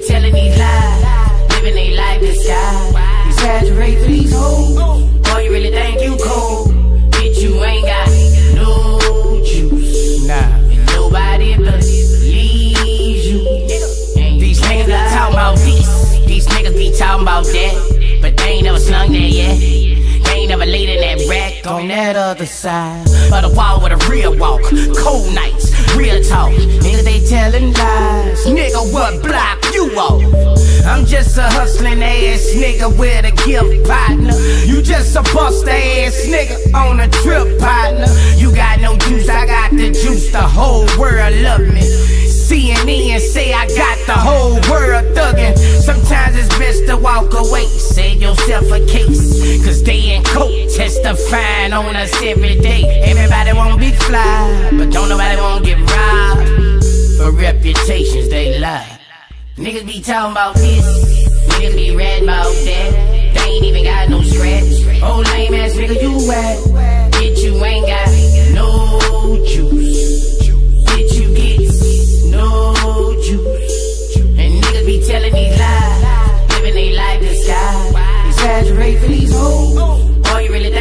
these lies, living they life. Exaggerate these. Boy, oh, you really think you cold? Bitch, you ain't got no juice. Nah. And nobody believes you. And These niggas be lie. talking about this. These niggas be talking about that. But they ain't never slung that yet. They ain't never laid in that rack on that other side of the wall with a real walk. Cold nights, real talk. Niggas, they telling lies. Nigga, what block I'm just a hustling ass nigga with a gift partner. You just a bust ass nigga on a trip partner. You got no juice, I got the juice. The whole world love me. CNN say I got the whole world thuggin'. Sometimes it's best to walk away, save yourself a case. Cause they in court testifying on us every day. Everybody won't be fly, but don't nobody won't get robbed. For reputations, they lie. Niggas be talking about this, niggas be ratting about that. They ain't even got no scratch. Oh, lame ass nigga, you whack. Bitch, you ain't got no juice. Bitch, you get no juice. And niggas be telling these lies, living they life disguise. Exaggerate for these hoes. Boy, you really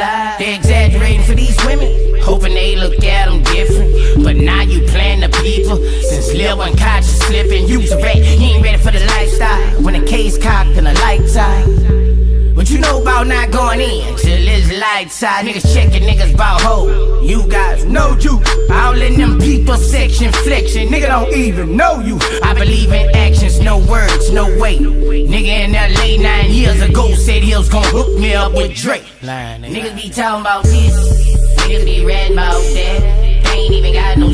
They exaggerating for these women, hoping they look at them different. But now you playing the people. Since Lil you slipping, you's a rat. You ain't ready for the lifestyle. When the case cocked and the lights out. What you know about not going in till it's lights out? Niggas checking niggas bout hoe. You guys know you. All in them people section flexion. Nigga don't even know you. I believe in actions, no words, no way. Nigga in LA nine years ago said he was gonna hook me up with Drake. Niggas be talking about this. Niggas be ratting about that. They ain't even got no